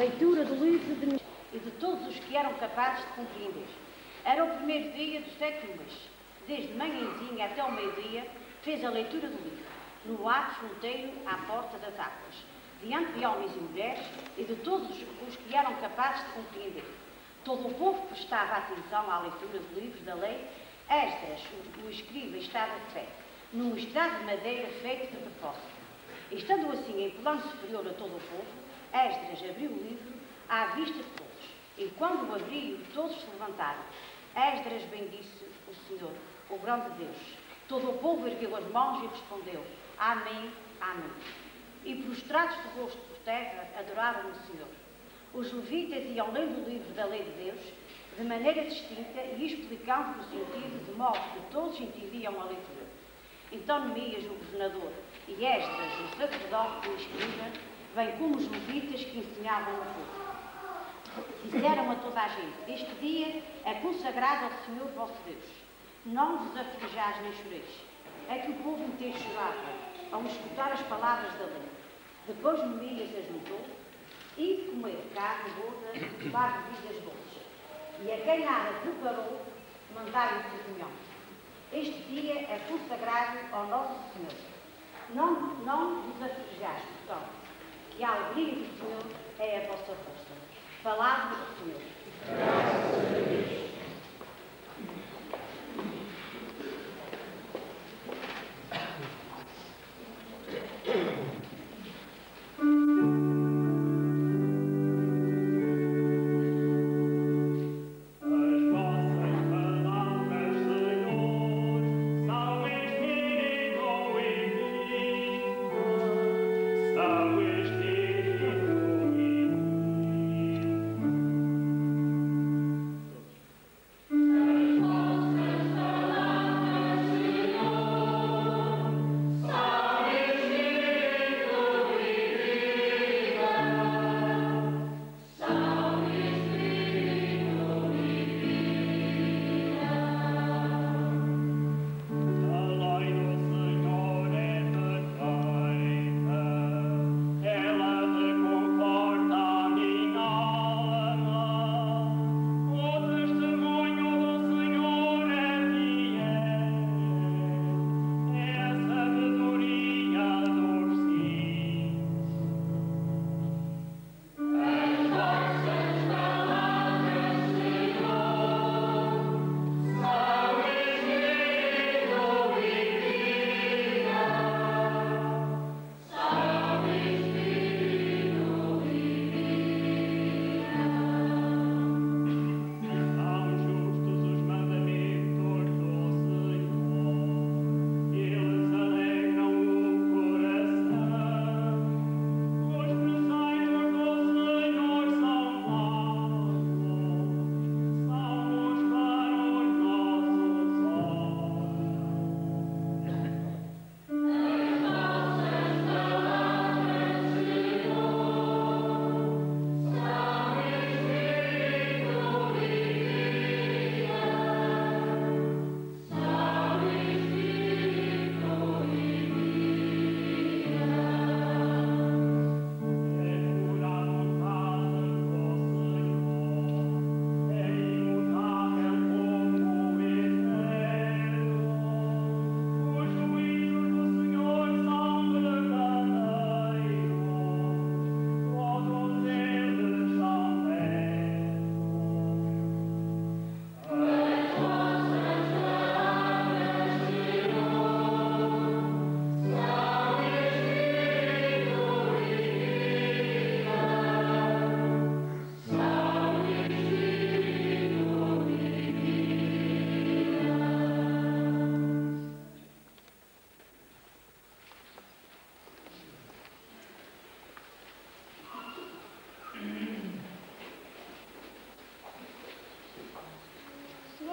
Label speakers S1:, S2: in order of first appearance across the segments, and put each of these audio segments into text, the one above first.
S1: Leitura do livro de e de todos os que eram capazes de compreender. Era o primeiro dia do sétimo mês. Desde manhãzinha até ao meio-dia, fez a leitura do livro, no ato fronteiro à porta das águas, diante de homens e mulheres e de todos os que eram capazes de compreender. Todo o povo prestava atenção à leitura do livro da lei. Esdras, o, o escriba, estava de pé, num estrado de madeira feito de propósito. Estando assim em plano superior a todo o povo, Esdras abriu o livro à vista de todos. E quando o abriu, todos se levantaram. Esdras bendisse o Senhor, o grande Deus. Todo o povo ergueu as mãos e respondeu: Amém, Amém. E prostrados de rosto por terra, adoraram o Senhor. Os levitas iam lendo o livro da lei de Deus de maneira distinta e explicando o sentido, de modo que todos entendiam a leitura. Então Neemias, o governador, e Esdras, o sacerdote e o escriba, bem como os levitas que ensinavam o povo. Disseram a toda a gente: Este dia é consagrado ao Senhor vosso Deus. Não vos aflijais nem choreis. É que o povo inteiro chorava ao escutar as palavras da lei. Depois Neemias as mudou e comer carne gorda e tomar bebidas doces. E a quem nada preparou, mandaram de comunhão. Este dia é consagrado ao nosso Senhor. Não, não vos aflijais, portanto, que a alegria do Senhor é a vossa força. Palavra do Senhor.
S2: Graças a Deus.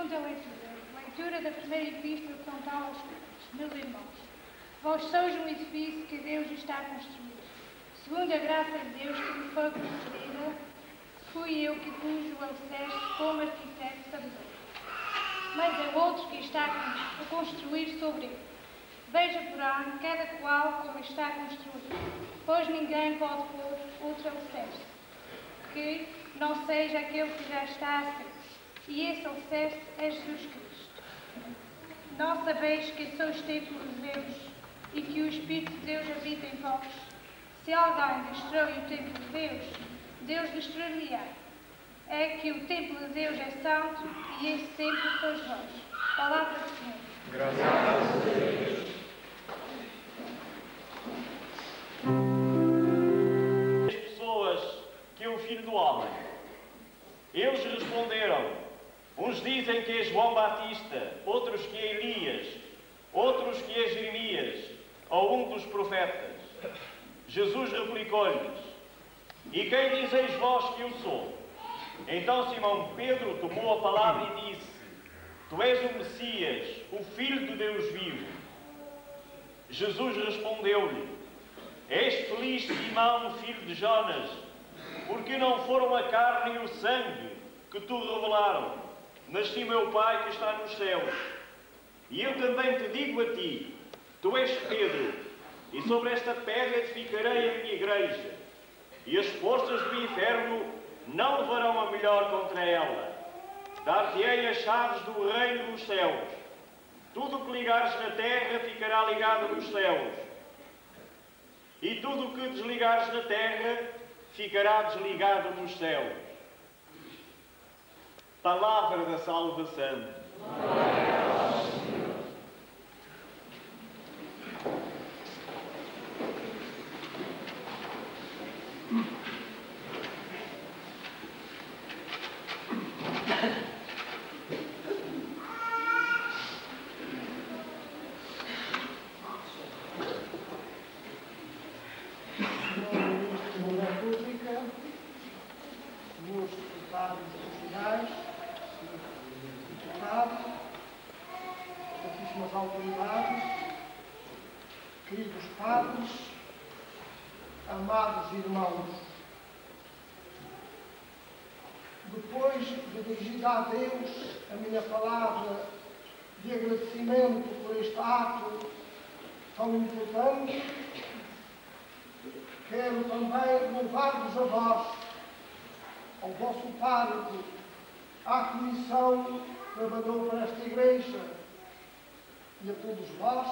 S3: Segunda leitura. Leitura da primeira epístola de São Paulo aos Coríntios. Meus irmãos, vós sois um edifício que Deus está a construir. Segundo a graça de Deus que me foi concedida, fui eu que pus o alicerce como arquiteto sabedor. Mas é outro que está a construir sobre ele. Veja, porém, cada qual como está construído, pois ninguém pode pôr outro alicerce, que não seja aquele que já está a ser. E esse alicerce é Jesus Cristo. Não sabeis que sois templo de Deus e que o Espírito de Deus habita em vós. Se alguém destrói o templo de Deus, Deus destruirá. É que o templo de Deus é santo e esse templo sois vós. Palavra do Senhor.
S2: Graças a Deus.
S4: As pessoas que é o Filho do Homem. Eles responderam: uns dizem que é João Batista, outros que é Elias, outros que é Jeremias, ou um dos profetas. Jesus replicou-lhes: E quem dizeis vós que eu sou? Então Simão Pedro tomou a palavra e disse: Tu és o Messias, o Filho de Deus vivo. Jesus respondeu-lhe: És feliz, Simão, filho de Jonas, porque não foram a carne e o sangue que tu revelaram, mas sim meu Pai que está nos céus. E eu também te digo a ti: Tu és Pedro, e sobre esta pedra edificarei a minha igreja, e as forças do inferno não levarão a melhor contra ela. Dar-te-ei as chaves do reino dos céus. Tudo o que ligares na terra ficará ligado nos céus. E tudo o que desligares na terra ficará desligado nos céus. Palavra da salvação.
S5: Ministro autoridades, queridos padres, amados irmãos, depois de dirigir a Deus a minha palavra de agradecimento por este ato tão importante, Quero também louvar-vos a vós, ao vosso pároco, à comissão que trabalhou para esta igreja e a todos vós,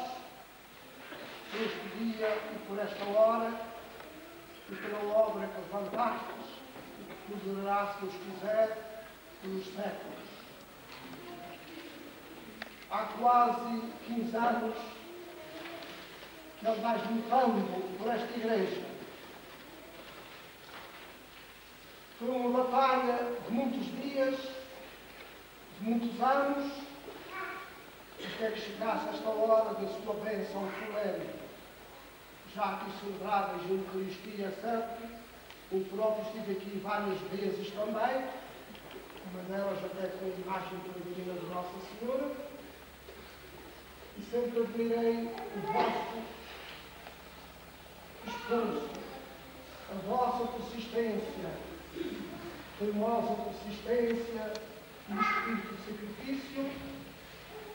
S5: este dia e por esta hora e pela obra que levantastes e que durará, se Deus quiser, pelos séculos. Há quase 15 anos que andais lutando por esta igreja. Foi uma batalha de muitos dias, de muitos anos, que chegasse esta hora da sua bênção solene. Já aqui celebradas a Eucaristia Santa, eu próprio estive aqui várias vezes também, uma delas até com a imagem peregrina de Nossa Senhora, e sempre admirei o vosso esforço, a vossa persistência, teimosa persistência e espírito de sacrifício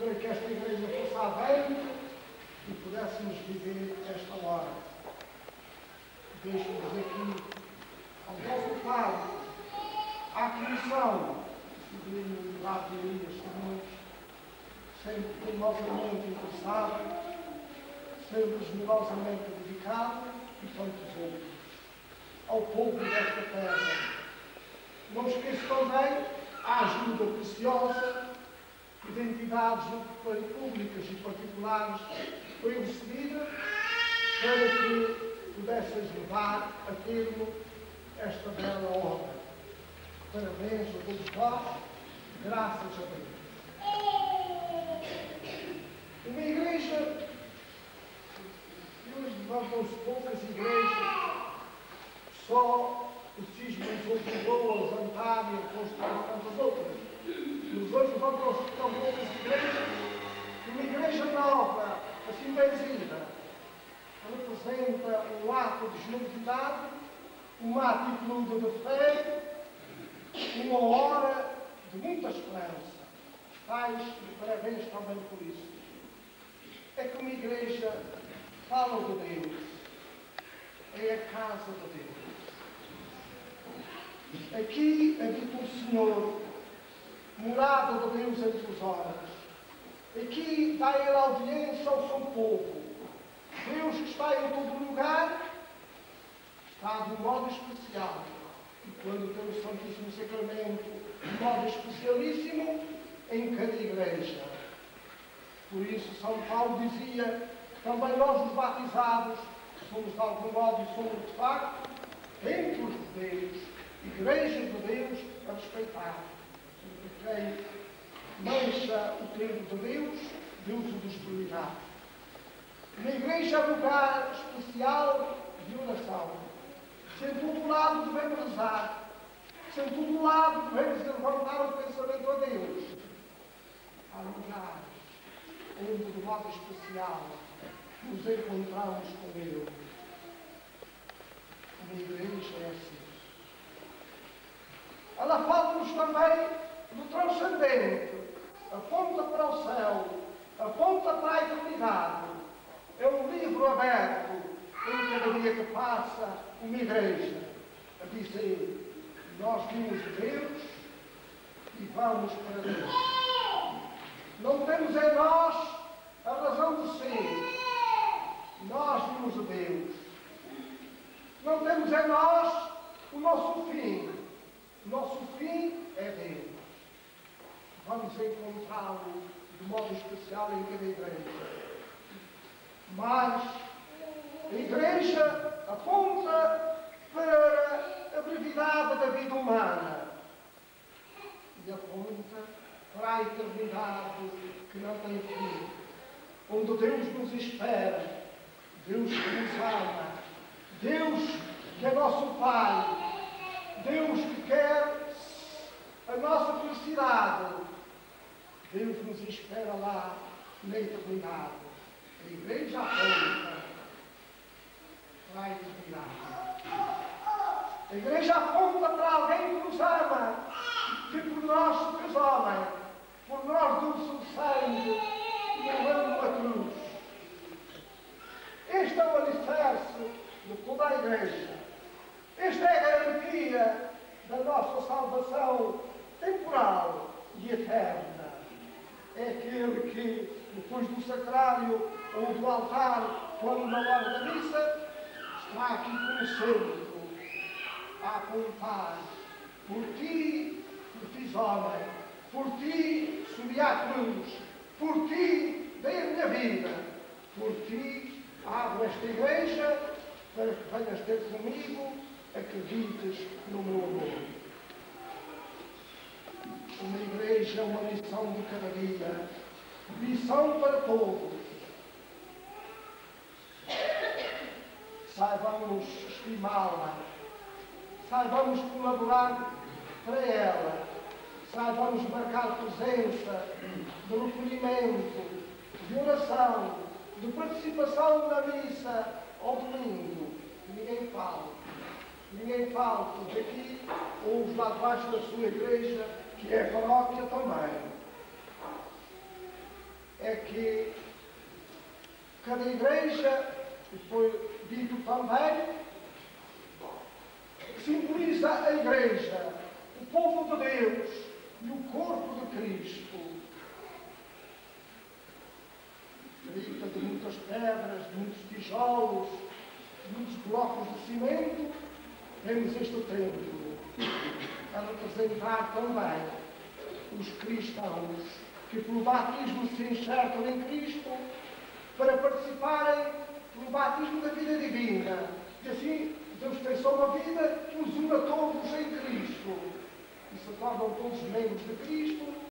S5: para que esta igreja fosse avante e pudéssemos viver esta hora. Deixo-vos aqui ao vosso Pai, à comissão, Sobrinho lá de Elias Simões, sempre teimosamente interessado, sempre generosamente dedicado e tantos outros ao povo desta terra. Não esqueço também a ajuda preciosa de entidades públicas e particulares foi recebida para que pudesseis levar a termo esta bela obra. Parabéns a todos vós, graças a Deus. Uma igreja, e hoje levantam-se poucas igrejas só o cisma nos obrigou a levantar e a construir tantas outras. Nos hoje levantam-se tão poucas igrejas, uma igreja nova, assim benzida, representa um ato de generosidade, uma atitude de fé, uma hora de muita esperança. Pais, parabéns também por isso. É que uma igreja fala de Deus, é a casa de Deus. Aqui habita o Senhor, morada de Deus entre os homens. Aqui dá ele audiência ao seu povo. Deus que está em todo lugar, está de um modo especial. E quando tem o Santíssimo Sacramento, de modo especialíssimo, em cada igreja. Por isso, São Paulo dizia que também nós, os batizados, somos de algum modo e somos de facto templos de Deus, igrejas de Deus a respeitar. Quem mancha o templo de Deus, Deus o destruirá. Na igreja é lugar especial de oração. Se em todo lado devemos rezar, se em todo lado devemos levantar o pensamento a Deus, há lugares onde, de modo especial, nos encontramos com Deus. Uma igreja é assim. Ela fala-nos também do transcendente, aponta para o céu, aponta para a eternidade. É um livro aberto em passa uma igreja a dizer nós vimos Deus e vamos para Deus. Não temos em nós a razão de ser. Nós vimos Deus. Não temos em nós o nosso fim. O nosso fim é Deus. Vamos encontrá-lo de modo especial em cada igreja. Mas a igreja aponta para a brevidade da vida humana e aponta para a eternidade que não tem fim, onde Deus nos espera, Deus que nos ama, Deus que é nosso Pai, Deus que quer a nossa felicidade, Deus nos espera lá na eternidade. A igreja aponta para a igreja aponta para alguém que nos ama, que por nós se homem, por nós deu-se o sangue levando a cruz. Este é o alicerce de toda a igreja. Esta é a garantia da nossa salvação temporal e eterna. É aquele que, depois do sacrário ou do altar, quando na hora da missa, aqui como centro a apontar por ti, por ti homem, por ti subi à cruz, por ti dei a minha vida, por ti abro esta igreja para que venhas ter comigo, acredites no meu amor. Uma igreja é uma missão de cada dia, missão para todos. Saibamos estimá-la, saibamos colaborar para ela, saibamos marcar presença de recolhimento, de oração, de participação na missa ao domingo. Ninguém falta. Ninguém falta daqui ou os lá debaixo da sua igreja, que é paróquia também. É que cada igreja, e foi dito também, simboliza a igreja, o povo de Deus e o corpo de Cristo. Feita de muitas pedras, de muitos tijolos, de muitos blocos de cimento, temos este templo a representar também os cristãos que pelo batismo se enxertam em Cristo para participarem do batismo da vida divina. E assim Deus só uma vida que nos une a todos em Cristo. E se tornam todos membros de Cristo